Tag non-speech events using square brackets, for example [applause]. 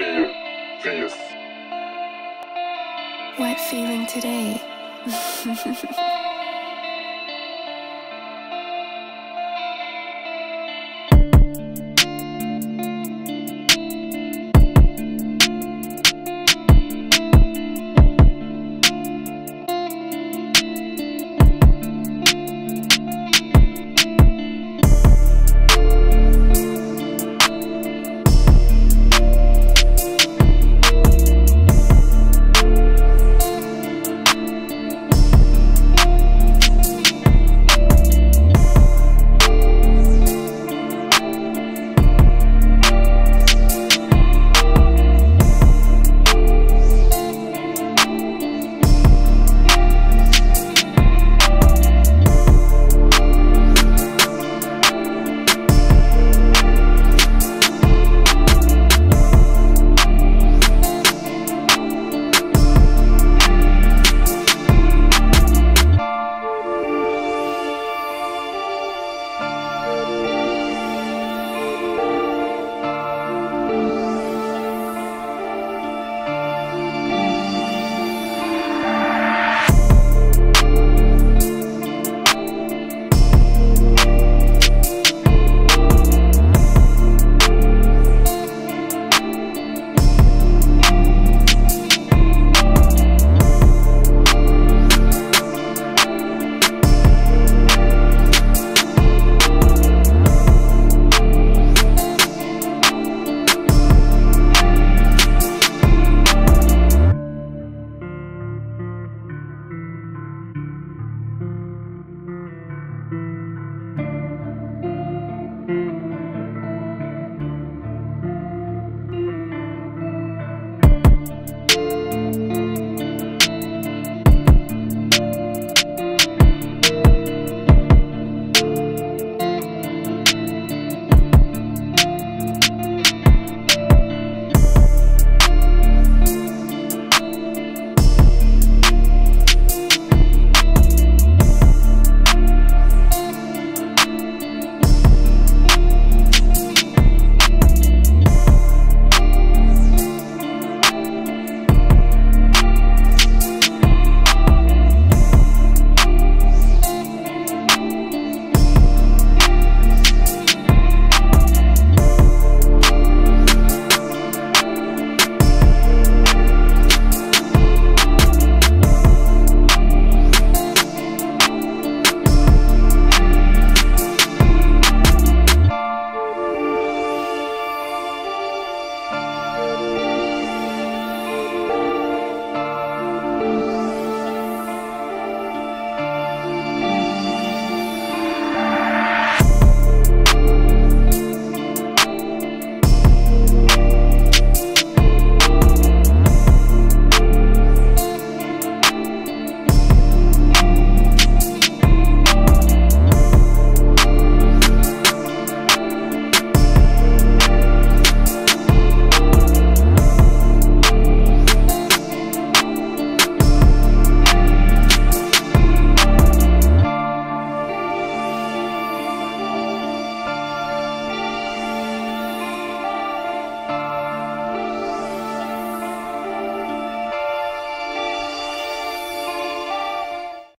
fear. What feeling today? [laughs]